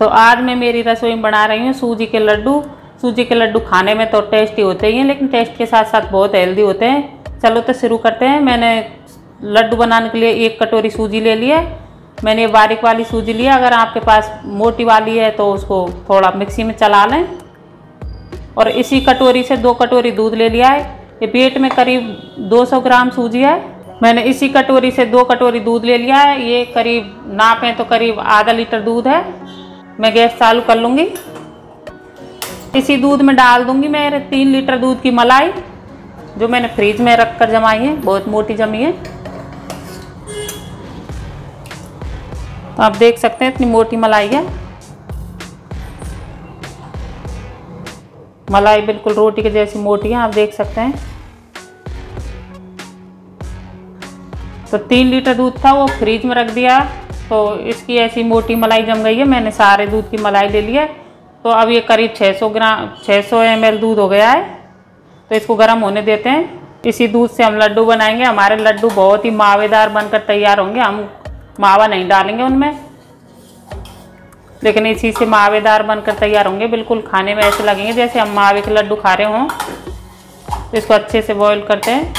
तो आज मैं मेरी रसोई बना रही हूँ सूजी के लड्डू। सूजी के लड्डू खाने में तो टेस्टी होते ही हैं, लेकिन टेस्ट के साथ साथ बहुत हेल्दी होते हैं। चलो तो शुरू करते हैं। मैंने लड्डू बनाने के लिए एक कटोरी सूजी ले लिया मैंने ये बारीक वाली सूजी लिया अगर आपके पास मोटी वाली है तो उसको थोड़ा मिक्सी में चला लें। और इसी कटोरी से दो कटोरी दूध ले लिया है। ये पेट में करीब 200 ग्राम सूजी है। मैंने इसी कटोरी से दो कटोरी दूध ले लिया है। ये करीब नापें तो करीब आधा लीटर दूध है। मैं गैस चालू कर लूँगी। इसी दूध में डाल दूँगी मेरे तीन लीटर दूध की मलाई, जो मैंने फ्रिज में रख कर जमाई है, बहुत मोटी जमी है। तो आप देख सकते हैं इतनी मोटी मलाई है। मलाई बिल्कुल रोटी के जैसी मोटी है, आप देख सकते हैं। तो तीन लीटर दूध था, वो फ्रिज में रख दिया। तो इसकी ऐसी मोटी मलाई जम गई है, मैंने सारे दूध की मलाई ले ली है। तो अब ये करीब 600 ग्राम 600 ml दूध हो गया है। तो इसको गर्म होने देते हैं। इसी दूध से हम लड्डू बनाएँगे। हमारे लड्डू बहुत ही मावेदार बनकर तैयार होंगे। हम मावा नहीं डालेंगे उनमें। लेकिन इसी से मावेदार बनकर तैयार होंगे। बिल्कुल खाने में ऐसे लगेंगे जैसे हम मावे के लड्डू खा रहे हों। तो इसको अच्छे से बॉईल करते हैं।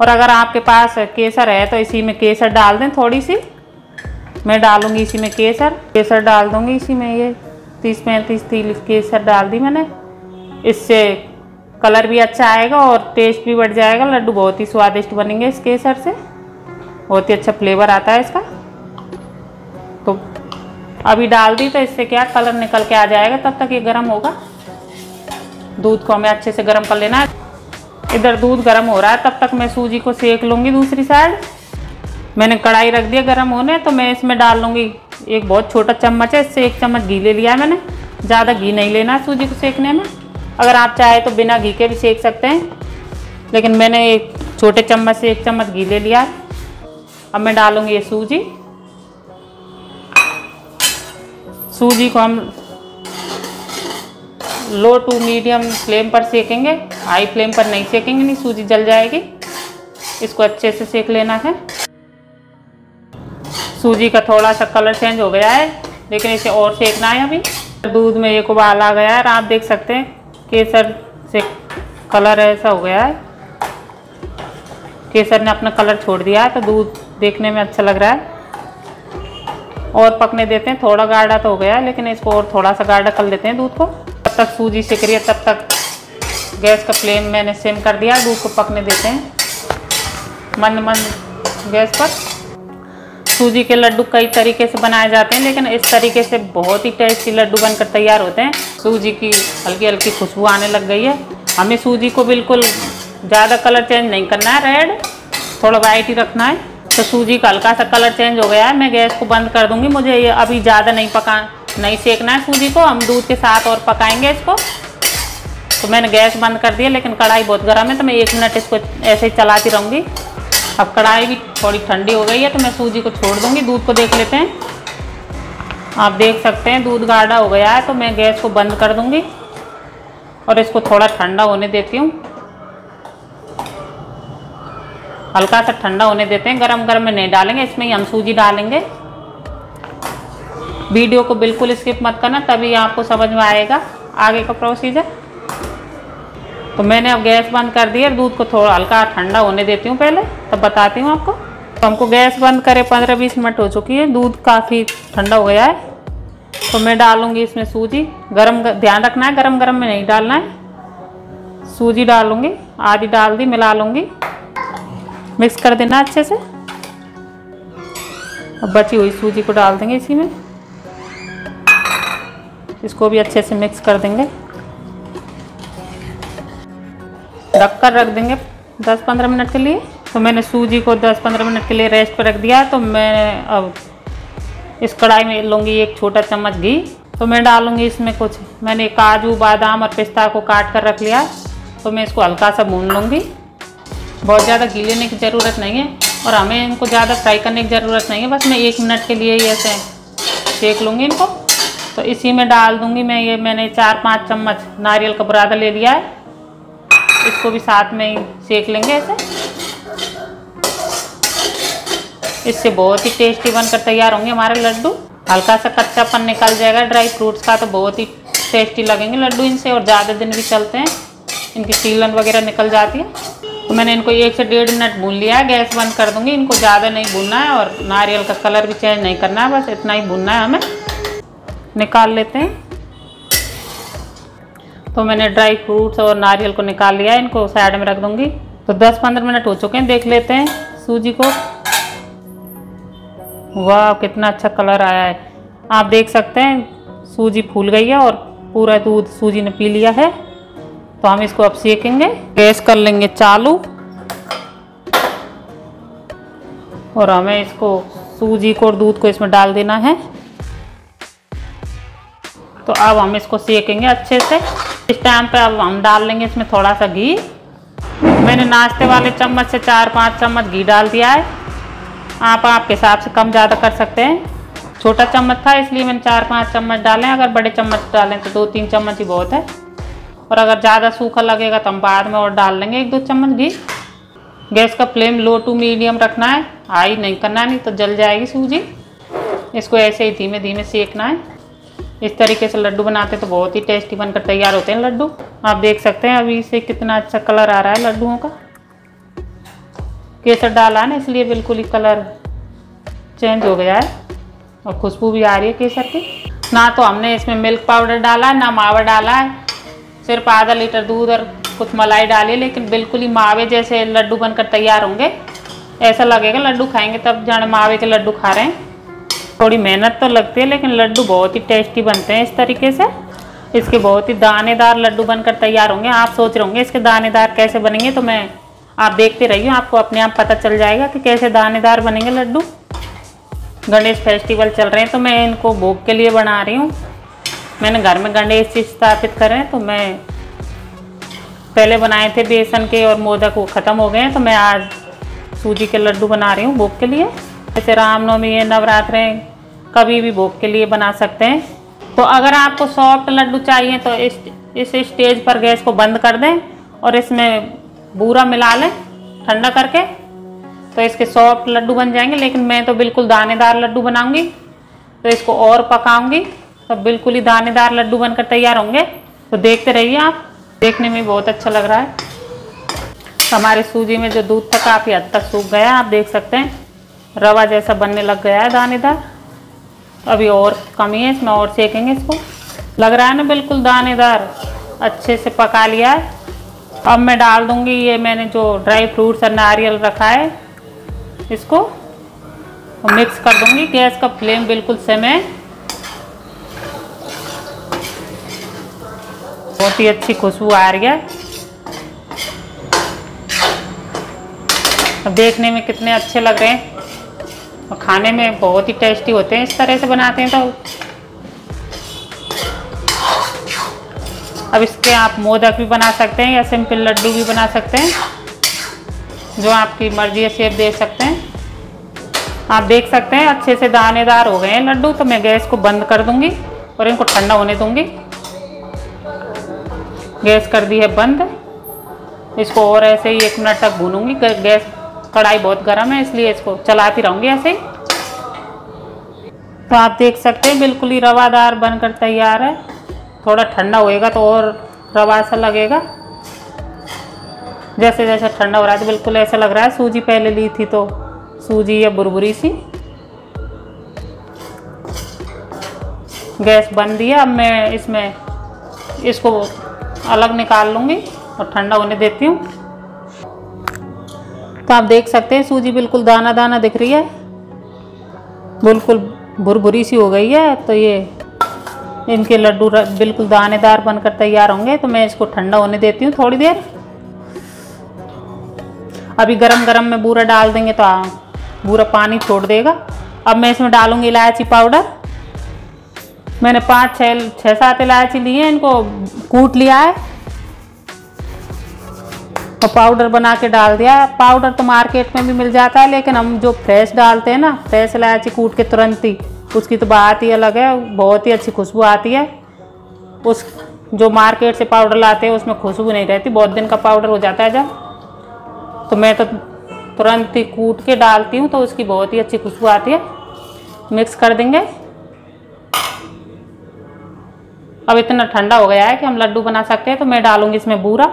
और अगर आपके पास केसर है तो इसी में केसर डाल दें थोड़ी सी। मैं डालूँगी इसी में केसर केसर डाल दूँगी इसी में ये। तीस पैंतीस तीस केसर डाल दी मैंने। इससे कलर भी अच्छा आएगा और टेस्ट भी बढ़ जाएगा। लड्डू बहुत ही स्वादिष्ट बनेंगे इस केसर से। बहुत ही अच्छा फ्लेवर आता है इसका। तो अभी डाल दी तो इससे क्या कलर निकल के आ जाएगा तब तक ये गर्म होगा। दूध को हमें अच्छे से गर्म कर लेना है। इधर दूध गर्म हो रहा है, तब तक मैं सूजी को सेक लूँगी दूसरी साइड मैंने कढ़ाई रख दिया गर्म होने तो मैं इसमें डाल लूँगी। एक बहुत छोटा चम्मच है, इससे एक चम्मच घी ले लिया है मैंने। ज़्यादा घी नहीं लेना सूजी को सेकने में। अगर आप चाहे तो बिना घी के भी सेक सकते हैं। लेकिन मैंने एक छोटे चम्मच से एक चम्मच घी ले लिया अब मैं डालूँगी ये सूजी। सूजी को हम लो टू मीडियम फ्लेम पर सेकेंगे। हाई फ्लेम पर नहीं सेकेंगे, नहीं, सूजी जल जाएगी। इसको अच्छे से सेक लेना है। सूजी का थोड़ा सा कलर चेंज हो गया है, लेकिन इसे और सेकना है अभी। दूध में एक उबाल आ गया है और आप देख सकते हैं केसर से कलर ऐसा हो गया है। केसर ने अपना कलर छोड़ दिया है तो दूध देखने में अच्छा लग रहा है। और पकने देते हैं, थोड़ा गाढ़ा तो हो गया है, लेकिन इसको और थोड़ा सा गाढ़ा कर लेते हैं दूध को। तब तक सूजी सिक रही है, तब तक गैस का फ्लेम मैंने सेम कर दिया, दूध को पकने देते हैं। मन मन गैस पर। सूजी के लड्डू कई तरीके से बनाए जाते हैं, लेकिन इस तरीके से बहुत ही टेस्टी लड्डू बनकर तैयार होते हैं। सूजी की हल्की हल्की खुशबू आने लग गई है। हमें सूजी को बिल्कुल ज़्यादा कलर चेंज नहीं करना है। रेड थोड़ा वाइट ही रखना है। तो सूजी का हल्का सा कलर चेंज हो गया है। मैं गैस को बंद कर दूँगी। मुझे ये अभी ज़्यादा नहीं पका, नहीं सेकना है सूजी को। हम दूध के साथ और पकाएँगे इसको। तो मैंने गैस बंद कर दिया लेकिन कढ़ाई बहुत गर्म है तो मैं एक मिनट इसको ऐसे ही चलाती रहूँगी। अब कढ़ाई भी थोड़ी ठंडी हो गई है तो मैं सूजी को छोड़ दूँगी, दूध को देख लेते हैं। आप देख सकते हैं, दूध गाढ़ा हो गया है तो मैं गैस को बंद कर दूँगी और इसको थोड़ा ठंडा होने देती हूँ। हल्का सा ठंडा होने देते हैं, गरम गरम में नहीं डालेंगे, इसमें ही हम सूजी डालेंगे। वीडियो को बिल्कुल स्किप मत करना, तभी आपको समझ में आएगा, आगे का प्रोसीजर। तो मैंने अब गैस बंद कर दिया दूध को थोड़ा हल्का ठंडा होने देती हूँ पहले। तब बताती हूँ आपको। तो हमको गैस बंद करे, पंद्रह बीस मिनट हो चुकी है। दूध काफ़ी ठंडा हो गया है। तो मैं डालूँगी इसमें सूजी। गरम ध्यान रखना है गरम गरम में नहीं डालना है। सूजी डालूँगी, आधी डाल दी, मिला लूँगी। मिक्स कर देना अच्छे से। अब बची हुई सूजी को डाल देंगे इसी में। इसको भी अच्छे से मिक्स कर देंगे। ढक कर रख देंगे 10-15 मिनट के लिए। तो मैंने सूजी को 10-15 मिनट के लिए रेस्ट पर रख दिया तो मैं अब इस कढ़ाई में लूँगी एक छोटा चम्मच घी। तो मैं डालूँगी इसमें कुछ, मैंने काजू, बादाम और पिस्ता को काट कर रख लिया। तो मैं इसको हल्का सा भून लूँगी। बहुत ज़्यादा घी लेने की ज़रूरत नहीं है और हमें इनको ज़्यादा फ्राई करने की ज़रूरत नहीं है, बस मैं एक मिनट के लिए ही ऐसे सेक लूँगी इनको। तो इसी में डाल दूँगी मैं ये, मैंने चार पाँच चम्मच नारियल का बुरादा ले लिया है। इसको भी साथ में ही सेक लेंगे ऐसे। इससे बहुत ही टेस्टी बनकर तैयार होंगे हमारे लड्डू। हल्का सा कच्चापन निकल जाएगा ड्राई फ्रूट्स का तो बहुत ही टेस्टी लगेंगे लड्डू इनसे और ज़्यादा दिन भी चलते हैं। इनकी सीलन वगैरह निकल जाती है। तो मैंने इनको एक से डेढ़ मिनट भून लिया है, गैस बंद कर दूँगी। इनको ज़्यादा नहीं भूनना है और नारियल का कलर भी चेंज नहीं करना है, बस इतना ही भूनना है हमें। निकाल लेते हैं। तो मैंने ड्राई फ्रूट्स और नारियल को निकाल लिया इनको साइड में रख दूँगी। तो 10-15 मिनट हो चुके हैं, देख लेते हैं सूजी को। वाह, कितना अच्छा कलर आया है। आप देख सकते हैं, सूजी फूल गई है और पूरा दूध सूजी ने पी लिया है। तो हम इसको अब सेकेंगे। गैस कर लेंगे चालू। और हमें इसको, सूजी को और दूध को इसमें डाल देना है। तो अब हम इसको सेकेंगे अच्छे से। इस टाइम पे अब हम डाल लेंगे इसमें थोड़ा सा घी। मैंने नाश्ते वाले चम्मच से चार, पाँच चम्मच घी डाल दिया है। आप आपके हिसाब से कम ज़्यादा कर सकते हैं। छोटा चम्मच था, इसलिए मैंने चार पाँच चम्मच डालें अगर बड़े चम्मच डालें तो दो तीन चम्मच ही बहुत है। और अगर ज़्यादा सूखा लगेगा तो हम बाद में और डाल लेंगे एक दो चम्मच घी। गैस का फ्लेम लो टू मीडियम रखना है। हाई नहीं करना है, नहीं तो जल जाएगी सूजी। इसको ऐसे ही धीमे धीमे सेकना है। इस तरीके से लड्डू बनाते तो बहुत ही टेस्टी बनकर तैयार होते हैं लड्डू। आप देख सकते हैं अभी से कितना अच्छा कलर आ रहा है लड्डुओं का। केसर डाला है ना, इसलिए बिल्कुल ही कलर चेंज हो गया है और खुशबू भी आ रही है केसर की। ना तो हमने इसमें मिल्क पाउडर डाला है ना मावा डाला है। सिर्फ़ आधा लीटर दूध और कुछ मलाई डाली है, लेकिन बिल्कुल ही मावे जैसे लड्डू बनकर तैयार होंगे। ऐसा लगेगा लड्डू खाएँगे, तब जाने मावे के लड्डू खा रहे हैं। थोड़ी मेहनत तो लगती है, लेकिन लड्डू बहुत ही टेस्टी बनते हैं इस तरीके से। इसके बहुत ही दानेदार लड्डू बनकर तैयार होंगे। आप सोच रहे होंगे, इसके दानेदार कैसे बनेंगे तो मैं आप देखते रहिए, आपको अपने आप पता चल जाएगा कि कैसे दानेदार बनेंगे लड्डू। गणेश फेस्टिवल चल रहे हैं तो मैं इनको भोग के लिए बना रही हूँ। मैंने घर में गणेश जी स्थापित कर तो मैं पहले बनाए थे बेसन के और मोदक, वो ख़त्म हो गए हैं तो मैं आज सूजी के लड्डू बना रही हूँ भोग के लिए। जैसे रामनवमी है, नवरात्र है, कभी भी भोग के लिए बना सकते हैं। तो अगर आपको सॉफ्ट लड्डू चाहिए तो इस इस स्टेज पर गैस को बंद कर दें और इसमें बूरा मिला लें, ठंडा करके तो इसके सॉफ्ट लड्डू बन जाएँगे, लेकिन मैं तो बिल्कुल दानेदार लड्डू बनाऊँगी तो इसको और पकाऊँगी तो बिल्कुल ही दानेदार लड्डू बनकर तैयार होंगे तो देखते रहिए आप, देखने में बहुत अच्छा लग रहा है। हमारे सूजी में जो दूध था काफ़ी हद तक सूख गया, आप देख सकते हैं, रवा जैसा बनने लग गया है दानेदार। अभी और कमी है, इसमें और सेकेंगे इसको। लग रहा है ना बिल्कुल दानेदार, अच्छे से पका लिया है। अब मैं डाल दूँगी ये मैंने जो ड्राई फ्रूट्स और नारियल रखा है, इसको तो मिक्स कर दूँगी। गैस का फ्लेम बिल्कुल सेम है। बहुत ही अच्छी खुशबू आ रही है। देखने में कितने अच्छे लग रहे हैं। और खाने में बहुत ही टेस्टी होते हैं। इस तरह से बनाते हैं तो अब इसके आप मोदक भी बना सकते हैं या सिंपल लड्डू भी बना सकते हैं, जो आपकी मर्ज़ी है, शेप दे सकते हैं। आप देख सकते हैं, अच्छे से दानेदार हो गए हैं लड्डू तो मैं गैस को बंद कर दूँगी और इनको ठंडा होने दूँगी। गैस कर दी है बंद। इसको और ऐसे ही एक मिनट तक भूनूँगी। गैस कढ़ाई बहुत गर्म है, इसलिए इसको चलाती रहूँगी ऐसे ही। तो आप देख सकते हैं, बिल्कुल ही रवादार बनकर तैयार है। थोड़ा ठंडा होएगा तो और रवा सा लगेगा। जैसे जैसे ठंडा हो रहा है तो बिल्कुल ऐसा लग रहा है, सूजी पहले ली थी तो सूजी या बुरबुरी सी। गैस बंद दिया अब मैं इसमें इसको अलग निकाल लूँगी और ठंडा होने देती हूँ। तो आप देख सकते हैं, सूजी बिल्कुल दाना दाना दिख रही है। बिल्कुल भुरभुरी सी हो गई है तो ये इनके लड्डू बिल्कुल दानेदार बनकर तैयार होंगे तो मैं इसको ठंडा होने देती हूँ थोड़ी देर। अभी गरम गरम में बूरा डाल देंगे तो बूरा पानी छोड़ देगा। अब मैं इसमें डालूँगी इलायची पाउडर। मैंने पाँच छः छः सात इलायची ली है, इनको कूट लिया है। और पाउडर बना के डाल दिया है। पाउडर तो मार्केट में भी मिल जाता है, लेकिन हम जो फ्रेश डालते हैं ना, फ्रेश इलायची कूट के तुरंत ही उसकी तो बात ही अलग है, बहुत ही अच्छी खुशबू आती है। उस जो मार्केट से पाउडर लाते हैं, उसमें खुशबू नहीं रहती, बहुत दिन का पाउडर हो जाता है जब। तो मैं तो तुरंत ही कूट के डालती हूँ तो उसकी बहुत ही अच्छी खुशबू आती है। मिक्स कर देंगे। अब इतना ठंडा हो गया है कि हम लड्डू बना सकते हैं तो मैं डालूँगी इसमें बूरा।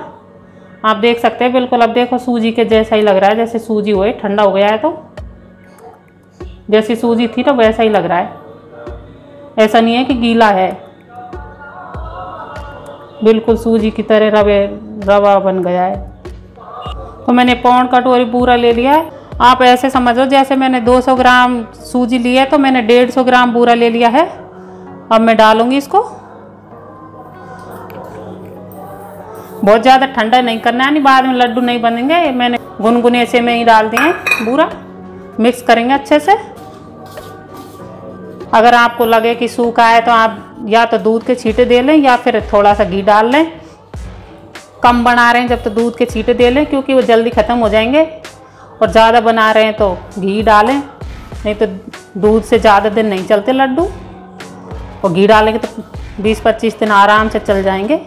आप देख सकते हैं, बिल्कुल, अब देखो सूजी के जैसा ही लग रहा है, जैसे सूजी हुए ठंडा हो गया है तो। जैसी सूजी थी ना वैसा ही लग रहा है। ऐसा नहीं है कि गीला है। बिल्कुल सूजी की तरह रवे, रवा बन गया है। तो मैंने पौन कटोरी पूरा ले लिया है। आप ऐसे समझो, जैसे मैंने 200 ग्राम सूजी ली है तो मैंने 150 ग्राम पूरा ले लिया है। अब मैं डालूँगी इसको। बहुत ज़्यादा ठंडा नहीं करना है, नहीं, बाद में लड्डू नहीं बनेंगे। मैंने गुनगुने से में ही डाल दिए पूरा। मिक्स करेंगे अच्छे से। अगर आपको लगे कि सूखा है तो आप या तो दूध के छींटे दे लें या फिर थोड़ा सा घी डाल लें। कम बना रहे हैं, जब तो दूध के छींटे दे लें, क्योंकि वो जल्दी ख़त्म हो जाएँगे। और ज़्यादा बना रहे हैं तो घी डालें। नहीं तो दूध से ज़्यादा दिन नहीं चलते लड्डू। और घी डालेंगे तो 20-25 दिन आराम से चल जाएँगे।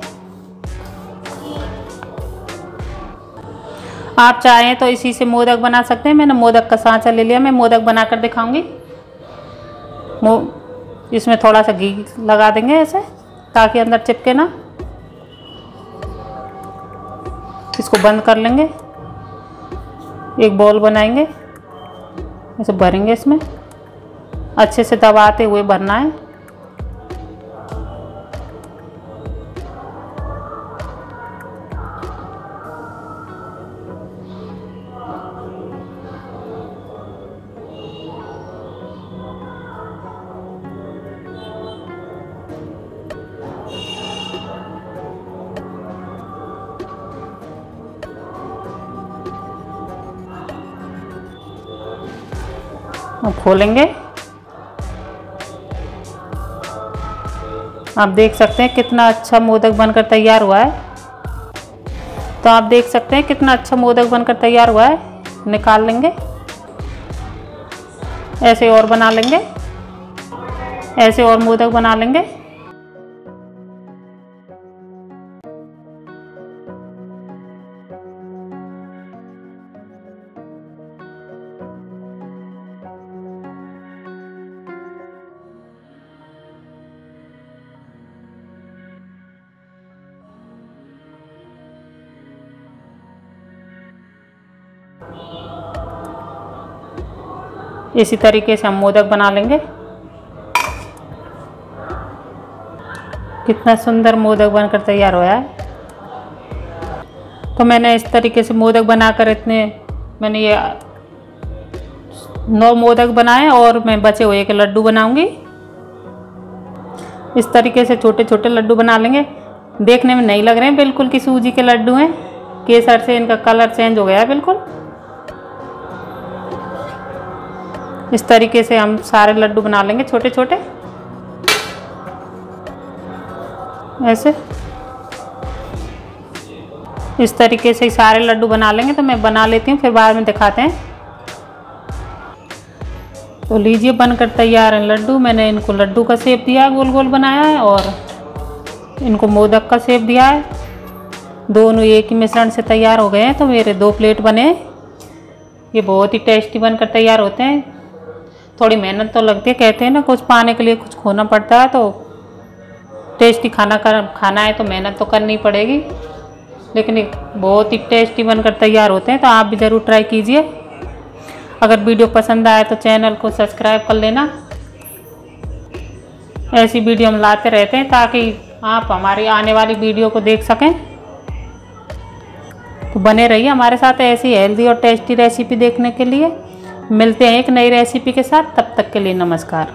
आप चाहें तो इसी से मोदक बना सकते हैं। मैंने मोदक का सांचा ले लिया, मैं मोदक बना कर दिखाऊँगी। इसमें थोड़ा सा घी लगा देंगे ऐसे, ताकि अंदर चिपके ना। इसको बंद कर लेंगे। एक बॉल बनाएँगे। ऐसे भरेंगे इसमें। अच्छे से दबाते हुए भरना है। खोलेंगे। आप देख सकते हैं कितना अच्छा मोदक बनकर तैयार हुआ है। तो आप देख सकते हैं कितना अच्छा मोदक बनकर तैयार हुआ है। निकाल लेंगे। ऐसे और बना लेंगे। ऐसे और मोदक बना लेंगे। इसी तरीके से हम मोदक बना लेंगे। कितना सुंदर मोदक बनकर तैयार हुआ है। तो मैंने इस तरीके से मोदक बनाकर इतने, मैंने ये नौ मोदक बनाए और मैं बचे हुए के लड्डू बनाऊँगी। इस तरीके से छोटे छोटे लड्डू बना लेंगे। देखने में नहीं लग रहे हैं बिल्कुल कि सूजी के लड्डू हैं। केसर से इनका कलर चेंज हो गया है बिल्कुल। इस तरीके से हम सारे लड्डू बना लेंगे छोटे छोटे ऐसे। इस तरीके से सारे लड्डू बना लेंगे तो मैं बना लेती हूँ, फिर बाद में दिखाते हैं। तो लीजिए, बनकर तैयार है लड्डू। मैंने इनको लड्डू का सेप दिया है गोल गोल बनाया है, और इनको मोदक का सेप दिया है। दोनों एक ही मिश्रण से तैयार हो गए हैं तो मेरे दो प्लेट बने। ये बहुत ही टेस्टी बनकर तैयार होते हैं। थोड़ी मेहनत तो लगती है, कहते हैं ना, कुछ पाने के लिए कुछ खोना पड़ता है तो टेस्टी खाना कर, खाना है तो मेहनत तो करनी पड़ेगी। लेकिन बहुत ही टेस्टी बनकर तैयार होते हैं तो आप भी ज़रूर ट्राई कीजिए। अगर वीडियो पसंद आए तो चैनल को सब्सक्राइब कर लेना। ऐसी वीडियो हम लाते रहते हैं ताकि आप हमारी आने वाली वीडियो को देख सकें। तो बने रहिए हमारे साथ ऐसी हेल्दी और टेस्टी रेसिपी देखने के लिए। मिलते हैं एक नई रेसिपी के साथ तब तक के लिए नमस्कार।